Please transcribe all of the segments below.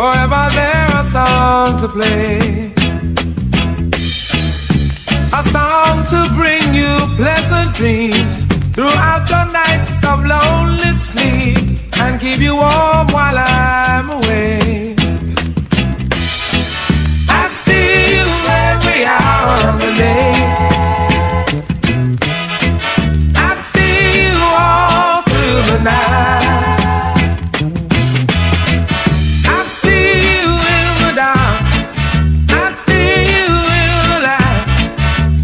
Forever there a song to play. A song to bring you pleasant dreams throughout your nights of lonely sleep and keep you warm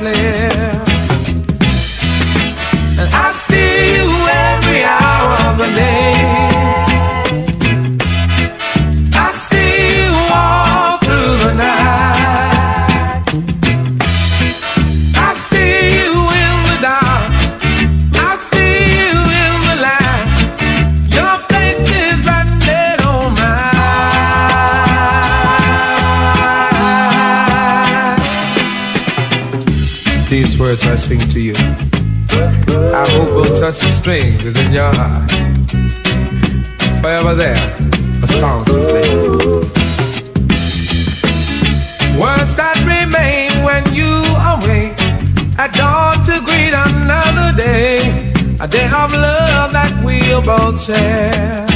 pure words I sing to you. I hope will touch the strings within your heart. Forever there, a song to play. Words that remain when you awake at dawn to greet another day, a day of love that we'll both share.